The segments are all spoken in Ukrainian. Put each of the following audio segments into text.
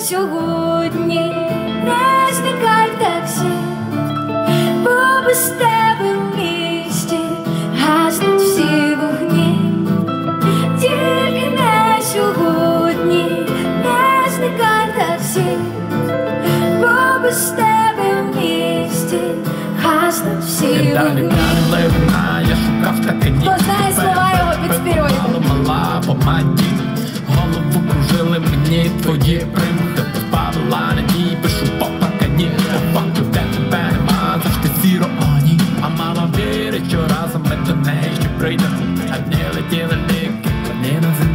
сьогодні. Не зникай в таксі, бо без тебе в місті гаснуть всі вогні, тільки не сьогодні не зникай в таксі, бо без тебе в місті гаснуть всі вогні. знає слова його, помаді, голову кружили мені твої breeder. I nearly did a lick, but then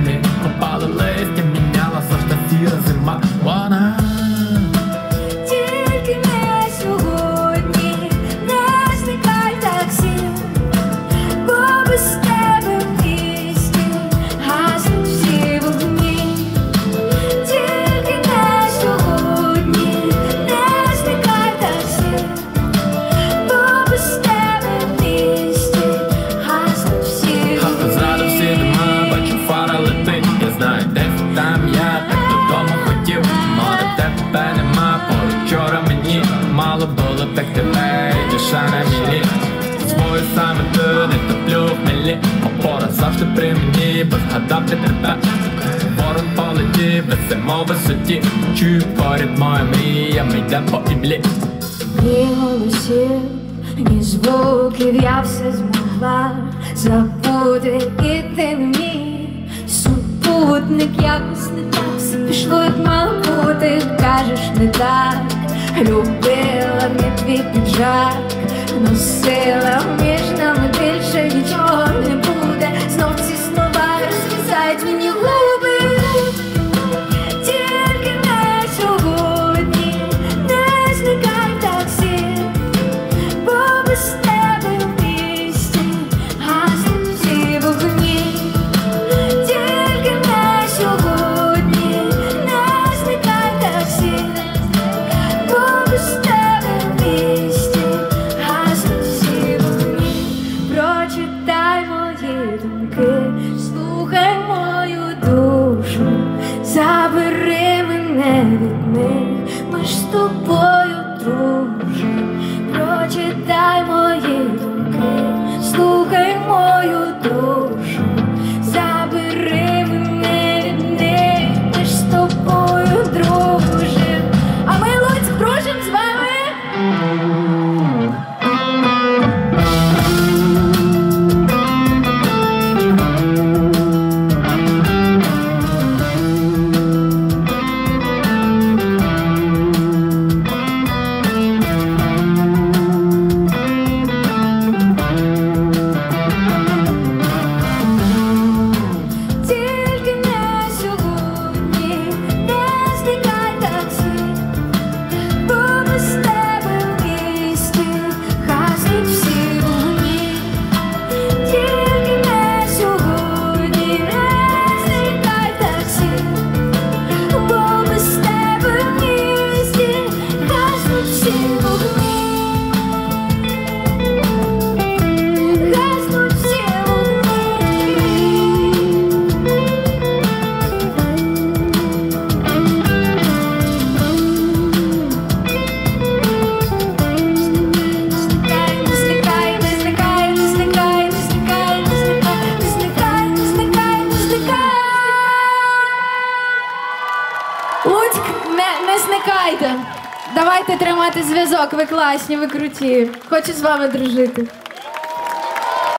було так тебе, і душа на мілі. Свою саме ти не топлю в хмелі, опора завжди при мені, бо згадав ти тебе. Ворон полетів, весемо висоті, чую поряд моя мрія, ми йдем по імлі. Ні голосів, ні звуків я все змогла забути, і ти мій супутник якось не так все пішло, як мало бути, кажеш не так, любила не піджак, носила між нами більше нічого не буде. Знов ці слова розрізають мені губи. між тобою, друже, прочитаймо. Не, не зникайте. Давайте тримати зв'язок, ви класні, ви круті. Хочу з вами дружити.